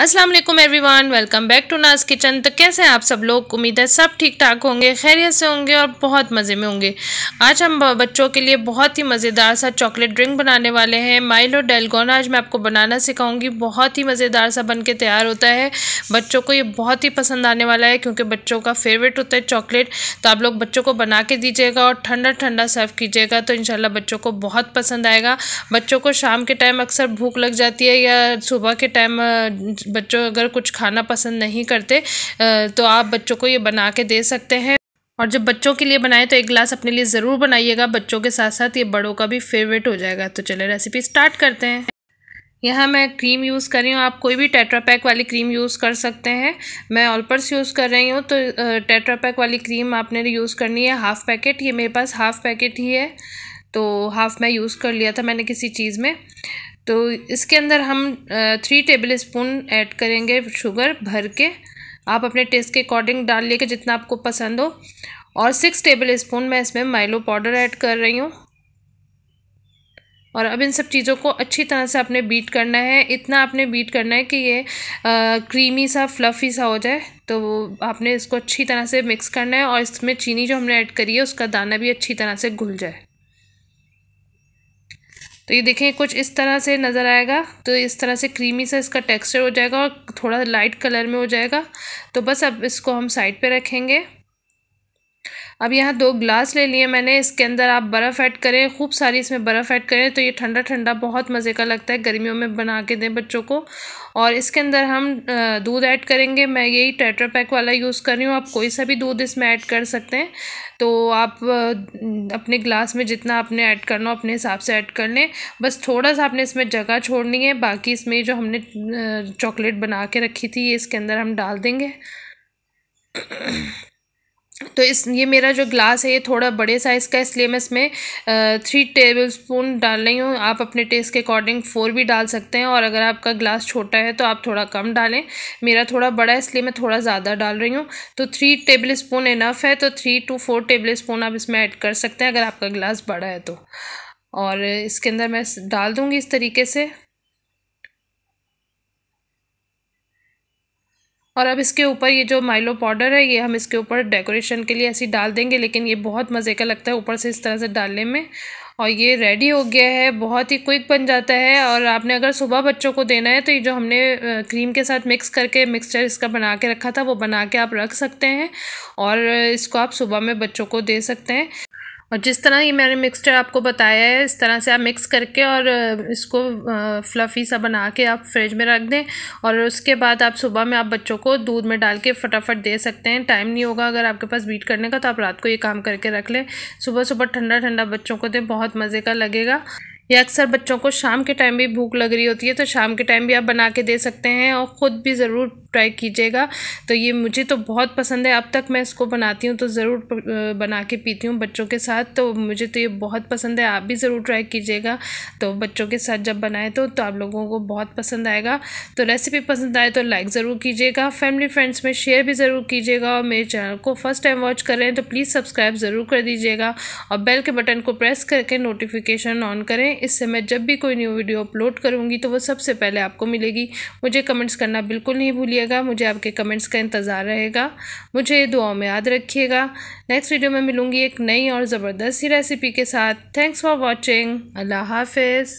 अस्सलाम वालेकुम everyone, welcome back to Naaz kitchen. तो कैसे हैं आप सब लोग? उम्मीद है सब ठीक ठाक होंगे, खैरियत से होंगे और बहुत मज़े में होंगे। आज हम बच्चों के लिए बहुत ही मज़ेदार सा चॉकलेट ड्रिंक बनाने वाले हैं, माइलो डेलगोना। आज मैं आपको बनाना सिखाऊँगी, बहुत ही मज़ेदार सा बन के तैयार होता है। बच्चों को ये बहुत ही पसंद आने वाला है, क्योंकि बच्चों का फेवरेट होता है चॉकलेट। तो आप लोग बच्चों को बना के दीजिएगा और ठंडा ठंडा सर्व कीजिएगा तो इन बच्चों को बहुत पसंद आएगा। बच्चों को शाम के टाइम अक्सर भूख लग जाती है या सुबह के टाइम बच्चों अगर कुछ खाना पसंद नहीं करते तो आप बच्चों को ये बना के दे सकते हैं। और जब बच्चों के लिए बनाएँ तो एक गिलास अपने लिए ज़रूर बनाइएगा। बच्चों के साथ साथ ये बड़ों का भी फेवरेट हो जाएगा। तो चले रेसिपी स्टार्ट करते हैं। यहाँ मैं क्रीम यूज़ कर रही हूँ। आप कोई भी टेट्रा पैक वाली क्रीम यूज़ कर सकते हैं। मैं ऑलपर्स यूज़ कर रही हूँ। तो टेट्रा पैक वाली क्रीम आपने यूज़ करनी है हाफ़ पैकेट ये मेरे पास हाफ़ पैकेट ही है। तो हाफ़ मैं यूज़ कर लिया था मैंने किसी चीज़ में। तो इसके अंदर हम थ्री टेबल स्पून ऐड करेंगे शुगर भर के। आप अपने टेस्ट के अकॉर्डिंग डाल लेके जितना आपको पसंद हो। और सिक्स टेबल स्पून मैं इसमें माइलो पाउडर ऐड कर रही हूँ। और अब इन सब चीज़ों को अच्छी तरह से आपने बीट करना है। इतना आपने बीट करना है कि ये आ, क्रीमी सा फ्लफ़ी सा हो जाए। तो आपने इसको अच्छी तरह से मिक्स करना है। और इसमें चीनी जो हमने ऐड करी है उसका दाना भी अच्छी तरह से घुल जाए। तो ये देखें, कुछ इस तरह से नज़र आएगा। तो इस तरह से क्रीमी सा इसका टेक्सचर हो जाएगा और थोड़ा लाइट कलर में हो जाएगा। तो बस अब इसको हम साइड पे रखेंगे। अब यहाँ दो ग्लास ले लिए मैंने, इसके अंदर आप बर्फ़ ऐड करें, खूब सारी इसमें बर्फ़ ऐड करें तो ये ठंडा ठंडा बहुत मज़े का लगता है गर्मियों में बना के दें बच्चों को। और इसके अंदर हम दूध ऐड करेंगे, मैं यही टेट्रा पैक वाला यूज़ कर रही हूँ, आप कोई सा भी दूध इसमें ऐड कर सकते हैं। तो आप अपने ग्लास में जितना आपने ऐड करना हो अपने हिसाब से ऐड कर लें। बस थोड़ा सा आपने इसमें जगह छोड़नी है, बाकी इसमें जो हमने चॉकलेट बना के रखी थी, ये इसके अंदर हम डाल देंगे। तो इस, ये मेरा जो ग्लास है, ये थोड़ा बड़े साइज़ का इसलिए मैं इसमें थ्री टेबल स्पून डाल रही हूँ। आप अपने टेस्ट के अकॉर्डिंग फोर भी डाल सकते हैं और अगर आपका ग्लास छोटा है तो आप थोड़ा कम डालें। मेरा थोड़ा बड़ा है, इसलिए मैं थोड़ा ज़्यादा डाल रही हूँ। तो थ्री टेबल स्पून इनफ है तो three to four tablespoon आप इसमें ऐड कर सकते हैं अगर आपका ग्लास बड़ा है तो। और इसके अंदर मैं डाल दूँगी इस तरीके से। और अब इसके ऊपर ये जो माइलो पाउडर है, ये हम इसके ऊपर डेकोरेशन के लिए ऐसे डाल देंगे, लेकिन ये बहुत मज़े का लगता है ऊपर से इस तरह से डालने में। और ये रेडी हो गया है, बहुत ही क्विक बन जाता है। और आपने अगर सुबह बच्चों को देना है तो ये जो हमने क्रीम के साथ मिक्स करके मिक्सचर इसका बना के रखा था, वो बना के आप रख सकते हैं। और इसको आप सुबह में बच्चों को दे सकते हैं। और जिस तरह ये मैंने मिक्सचर आपको बताया है, इस तरह से आप मिक्स करके और इसको फ्लफ़ी सा बना के आप फ्रिज में रख दें और उसके बाद आप सुबह में आप बच्चों को दूध में डाल के फटाफट दे सकते हैं। टाइम नहीं होगा अगर आपके पास बीट करने का तो आप रात को ये काम करके रख लें। सुबह सुबह ठंडा ठंडा बच्चों को दें, बहुत मज़े का लगेगा। या अक्सर बच्चों को शाम के टाइम भी भूख लग रही होती है तो शाम के टाइम भी आप बना के दे सकते हैं और ख़ुद भी ज़रूर ट्राई कीजिएगा। तो ये मुझे तो बहुत पसंद है। अब तक मैं इसको बनाती हूँ तो ज़रूर बना के पीती हूँ बच्चों के साथ। तो मुझे तो ये बहुत पसंद है। आप भी ज़रूर ट्राई कीजिएगा। तो बच्चों के साथ जब बनाए तो तो आप लोगों को बहुत पसंद आएगा। तो रेसिपी पसंद आए तो लाइक ज़रूर कीजिएगा। फैमिली फ्रेंड्स में शेयर भी ज़रूर कीजिएगा। और मेरे चैनल को फ़र्स्ट टाइम वॉच कर रहे हैं तो प्लीज़ सब्सक्राइब ज़रूर कर दीजिएगा। और बेल के बटन को प्रेस करके नोटिफिकेशन ऑन करें। इससे मैं जब भी कोई न्यू वीडियो अपलोड करूँगी तो वो सबसे पहले आपको मिलेगी। मुझे कमेंट्स करना बिल्कुल नहीं भूलिएगा मुझे आपके कमेंट्स का इंतज़ार रहेगा। मुझे दुआओं में याद रखिएगा। नेक्स्ट वीडियो में मिलूँगी एक नई और ज़बरदस्त ही रेसिपी के साथ। थैंक्स फॉर वॉचिंग अल्लाह हाफिज़।